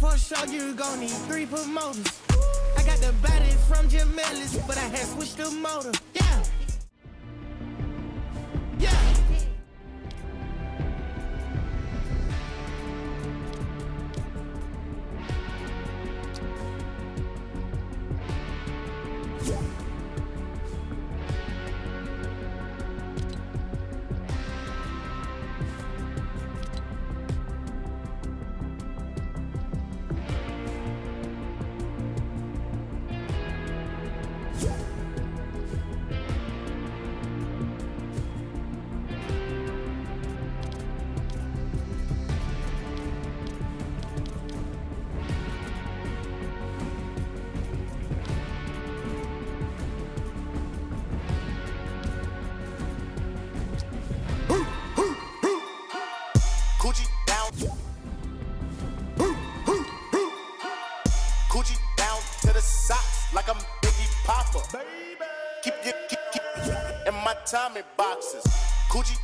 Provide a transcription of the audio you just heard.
for sure, you gon' need three promoters. I got the body from Jim Ellis, but I had switched the motor. The socks like I'm Biggie Papa. Baby. Keep your keep, keep in my Tommy boxes. Coochie